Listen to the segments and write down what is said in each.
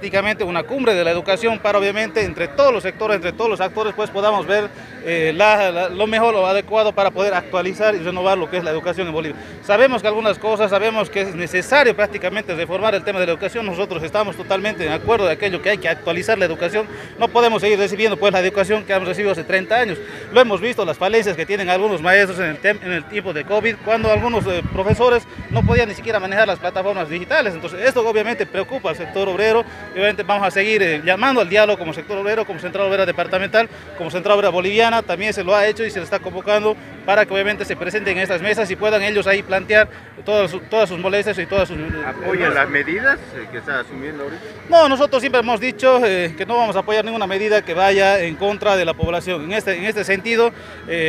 prácticamente una cumbre de la educación para obviamente entre todos los sectores, entre todos los actores, pues podamos ver eh, lo mejor, lo adecuado para poder actualizar y renovar lo que es la educación en Bolivia. Sabemos que algunas cosas, sabemos que es necesario prácticamente reformar el tema de la educación, nosotros estamos totalmente de acuerdo de aquello que hay que actualizar la educación, no podemos seguir recibiendo pues la educación que hemos recibido hace 30 años, lo hemos visto, las falencias que tienen algunos maestros en el, en el tiempo de COVID, cuando algunos eh, profesores no podían ni siquiera manejar las plataformas digitales, entonces esto obviamente preocupa al sector obrero, obviamente vamos a seguir eh, llamando al diálogo como sector obrero, como central obrera departamental, como central obrera boliviana, también se lo ha hecho y se le está convocando para que obviamente se presenten en estas mesas y puedan ellos ahí plantear todas, todas sus molestias y todas sus... ¿Apoyan las medidas eh, que está asumiendo ahorita? No, nosotros siempre hemos dicho eh, que no vamos a apoyar ninguna medida que vaya en contra de la población. En este, en este sentido,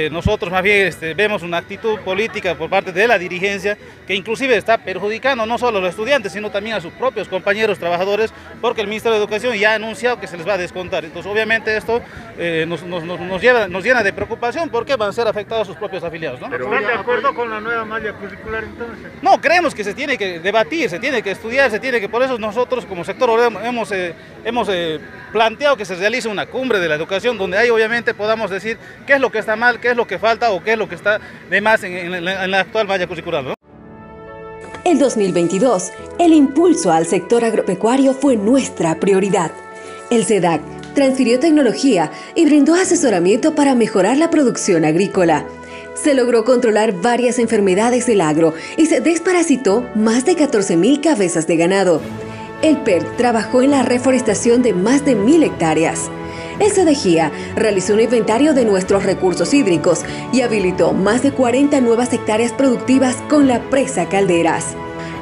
nosotros más bien este, vemos una actitud política por parte de la dirigencia que inclusive está perjudicando no solo a los estudiantes, sino también a sus propios compañeros trabajadores, porque el Ministerio de Educación ya ha anunciado que se les va a descontar. Entonces, obviamente esto eh, nos, nos, nos, lleva, nos llena de preocupación porque van a ser afectados sus propios afiliados. ¿no? ¿Están de acuerdo con la nueva malla curricular entonces? No, creemos que se tiene que debatir, se tiene que estudiar, se tiene que, por eso nosotros como sector hemos, eh, hemos eh, planteado que se realice una cumbre de la educación donde ahí obviamente podamos decir qué es lo que está mal, qué es lo que falta o qué es lo que está de más en, en, en la actual malla curricular. ¿no? El 2022, el impulso al sector agropecuario fue nuestra prioridad. El SEDAC transfirió tecnología y brindó asesoramiento para mejorar la producción agrícola. Se logró controlar varias enfermedades del agro y se desparasitó más de 14.000 cabezas de ganado. El PER trabajó en la reforestación de más de 1.000 hectáreas. El CDGIA realizó un inventario de nuestros recursos hídricos y habilitó más de 40 nuevas hectáreas productivas con la presa Calderas.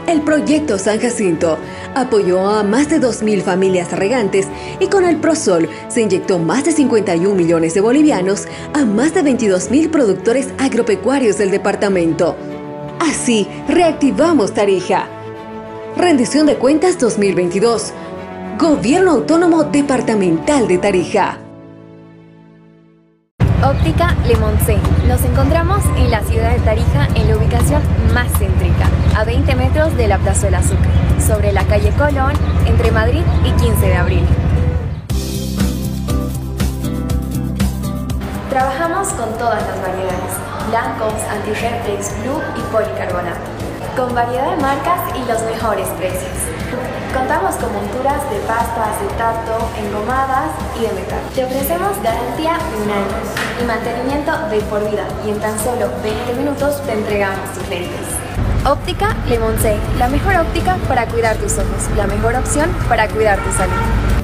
El proyecto San Jacinto apoyó a más de 2.000 familias regantes y con el ProSol se inyectó más de 51 millones de bolivianos a más de 22.000 productores agropecuarios del departamento. Así, reactivamos Tarija. Rendición de cuentas 2022 Gobierno Autónomo Departamental de Tarija. Óptica Lemonce. Nos encontramos en la ciudad de Tarija en la ubicación más céntrica, a 20 metros de la Plaza del Sucre, sobre la calle Colón, entre Madrid y 15 de abril. Trabajamos con todas las variedades, blancos, anti-reflex, blue y policarbonato, con variedad de marcas y los mejores precios. Contamos con monturas de pasta, acetato, engomadas y de metal. Te ofrecemos garantía de un año y mantenimiento de por vida y en tan solo 20 minutos te entregamos tus lentes. Óptica Lemonce, la mejor óptica para cuidar tus ojos, la mejor opción para cuidar tu salud.